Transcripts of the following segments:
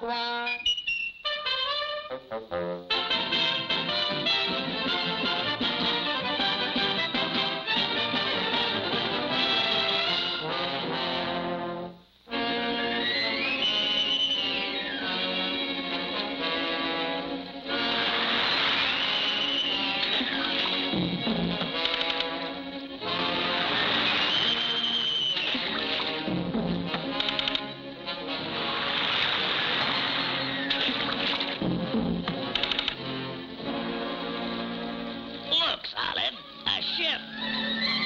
Thank you. Solid, a ship.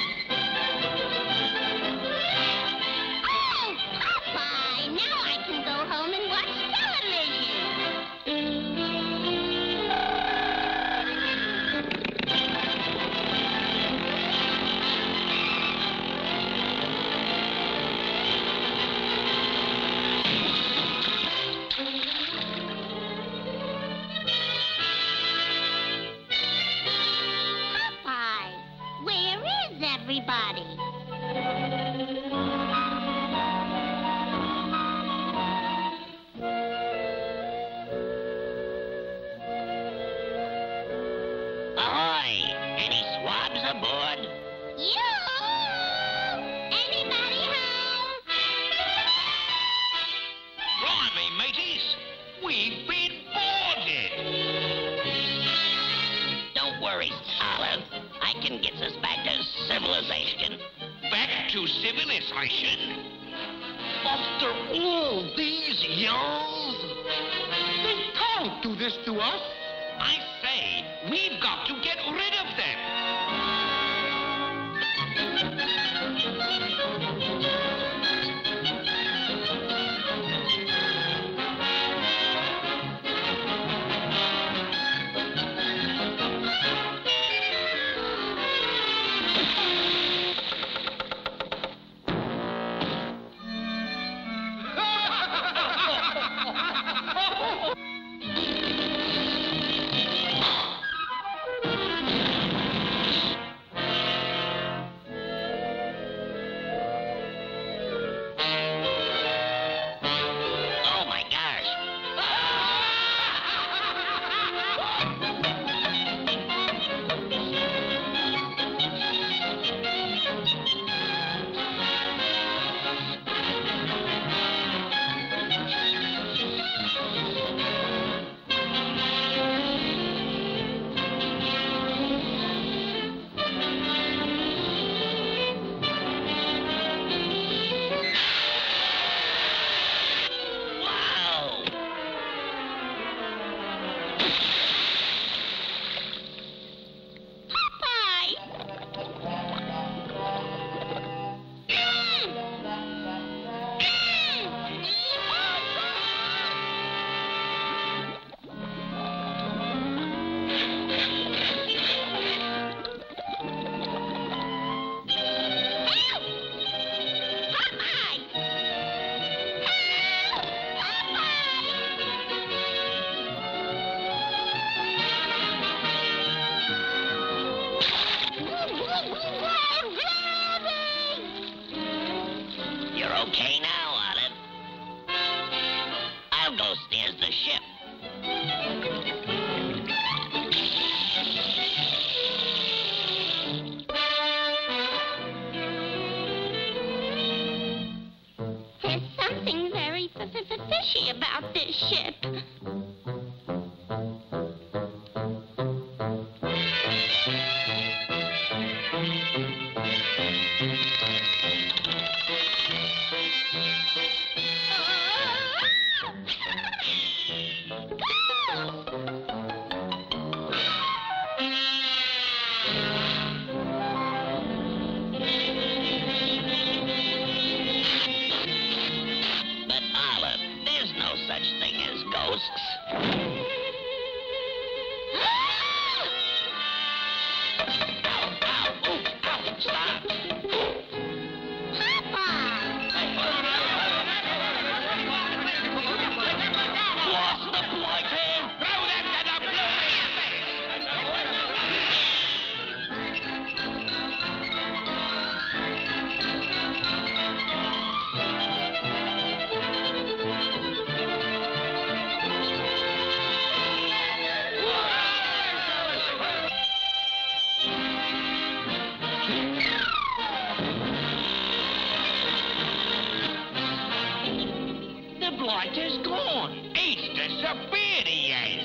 Everybody? Ahoy! Any swabs aboard? You! Anybody home? Blimey, mateys! We've been boarded! Don't worry, Solid. I can get us back civilization. Back to civilization? After all these years? They can't do this to us. I say, we've got to get ship. There's something very f -f fishy about this ship. ghosts. It's a beardy ass.